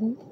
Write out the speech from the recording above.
Mm-hmm.